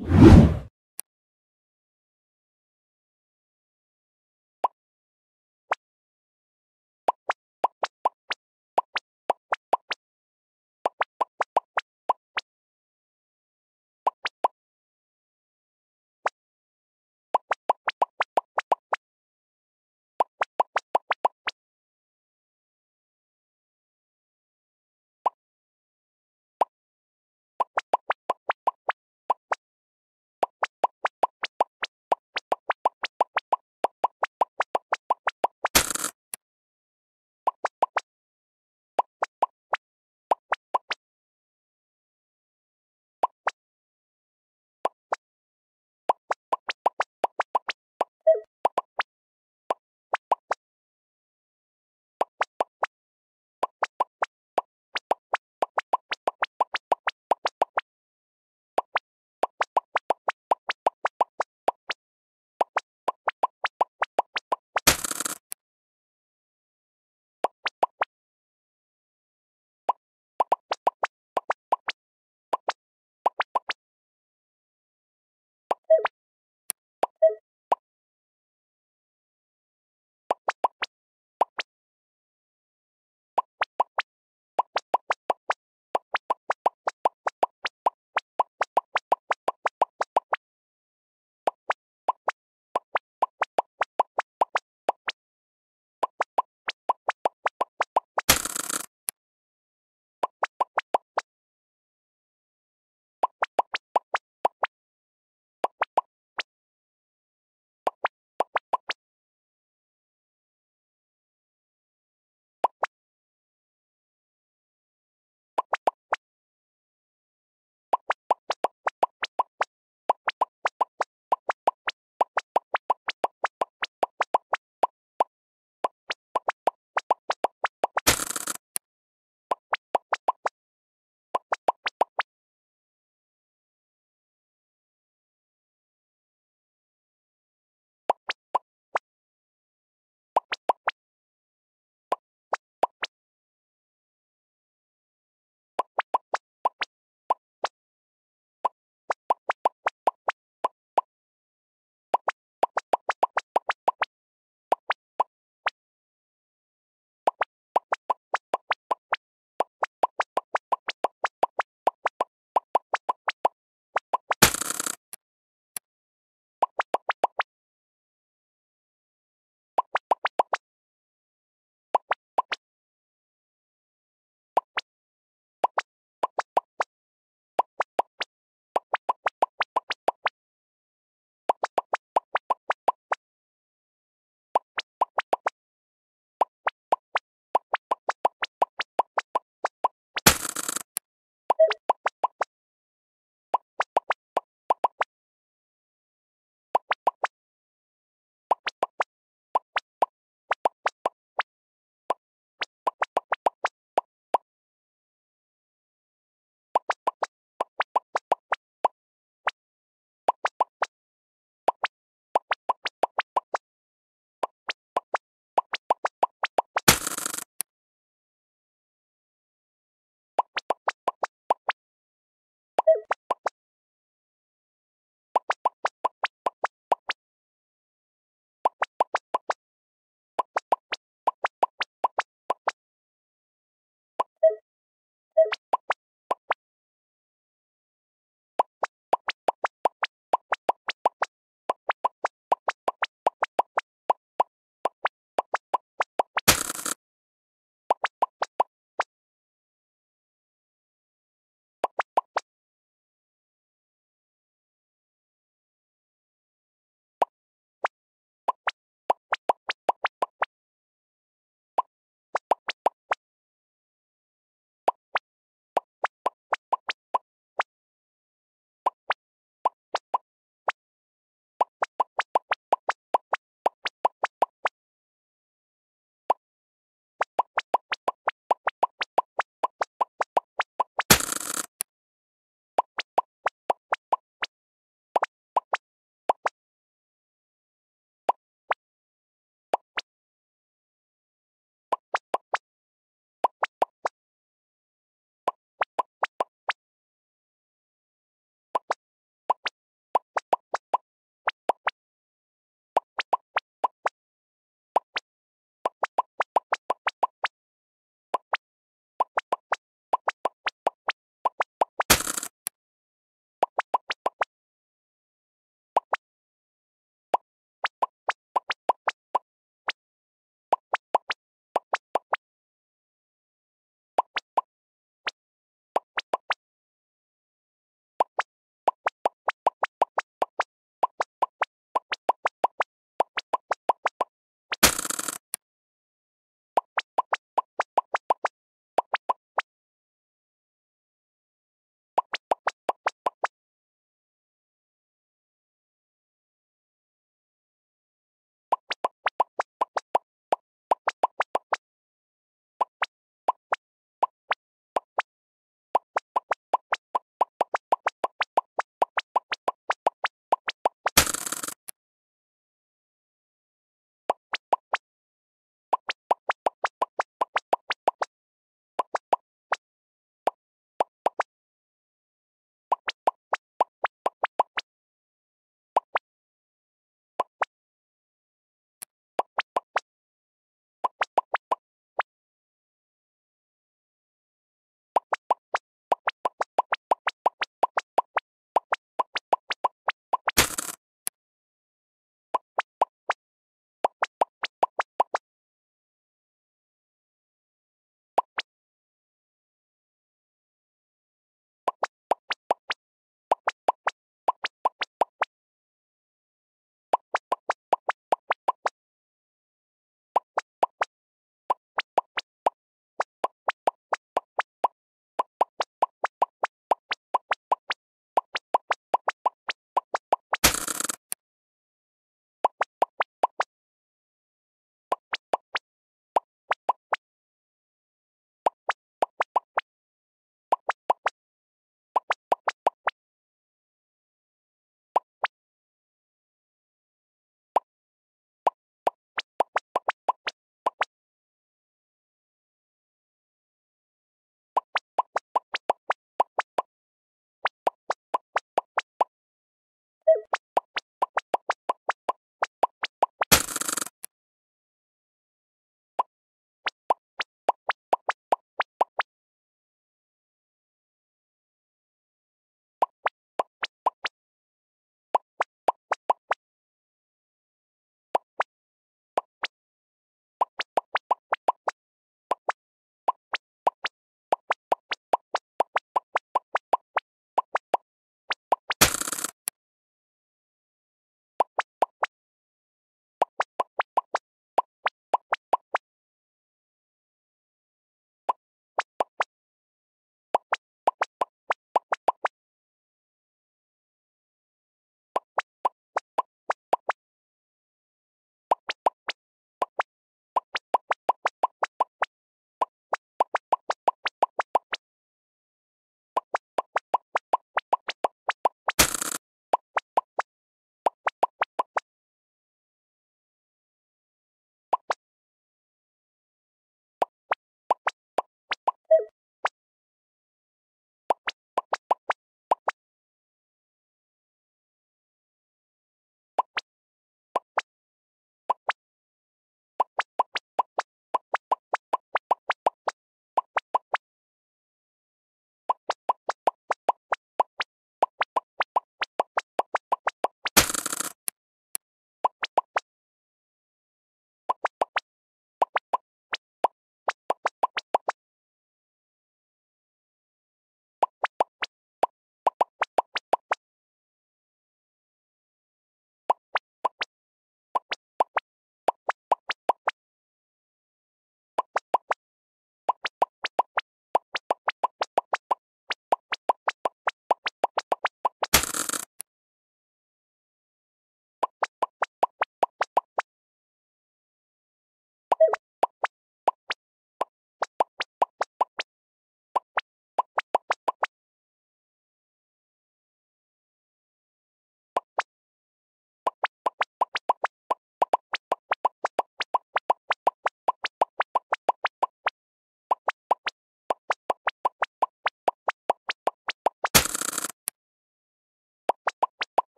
you